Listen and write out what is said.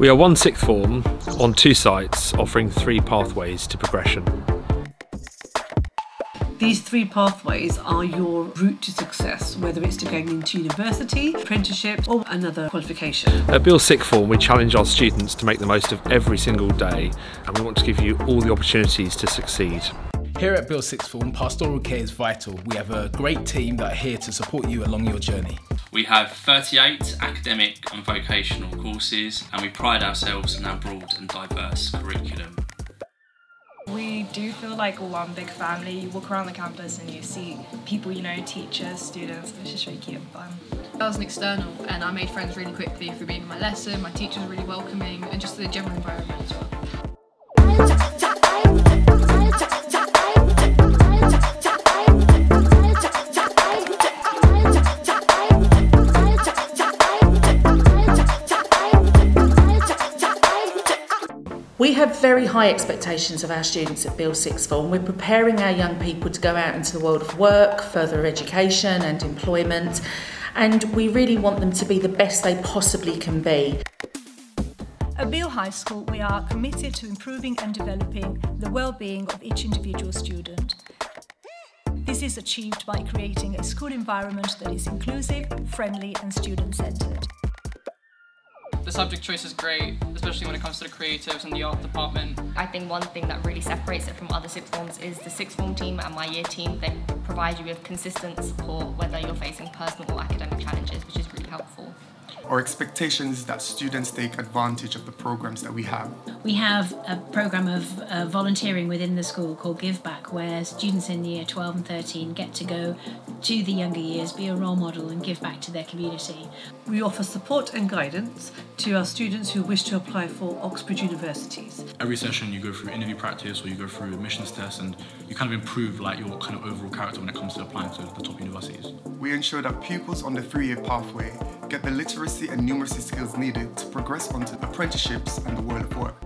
We are one sixth form on two sites offering three pathways to progression. These three pathways are your route to success, whether it's to going into university, apprenticeship, or another qualification. At Beal Sixth Form, we challenge our students to make the most of every single day, and we want to give you all the opportunities to succeed. Here at Beal Sixth Form, pastoral care is vital. We have a great team that are here to support you along your journey. We have 38 academic and vocational courses, and we pride ourselves on our broad and diverse curriculum. We do feel like one big family. You walk around the campus and you see people you know, teachers, students. It's just really cute and fun. I was an external and I made friends really quickly through being in my lesson. My teachers were really welcoming and just the general environment as well. We have very high expectations of our students at Beal Sixth Form. We're preparing our young people to go out into the world of work, further education and employment, and we really want them to be the best they possibly can be. At Beal High School, we are committed to improving and developing the well-being of each individual student. This is achieved by creating a school environment that is inclusive, friendly and student-centred. The subject choice is great, especially when it comes to the creatives and the art department. I think one thing that really separates it from other sixth forms is the sixth form team and my year team. They provide you with consistent support whether you're facing personal or academic challenges, which is really helpful. Our expectation is that students take advantage of the programs that we have. We have a program of uh, volunteering within the school called Give Back, where students in year 12 and 13 get to go to the younger years, be a role model, and give back to their community. We offer support and guidance to our students who wish to apply for Oxbridge universities. Every session you go through interview practice or you go through admissions tests and you kind of improve like your kind of overall character when it comes to applying to the top universities. We ensure that pupils on the three-year pathway get the literacy and numeracy skills needed to progress onto apprenticeships and the world of work.